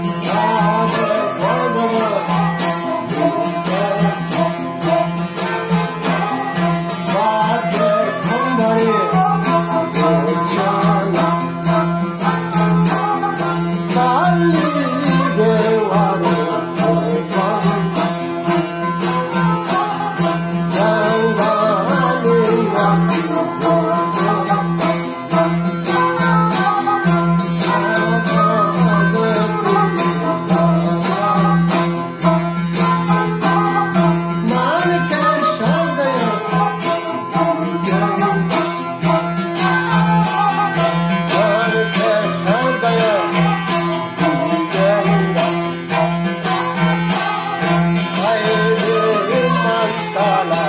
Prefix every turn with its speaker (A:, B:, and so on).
A: Oh. la la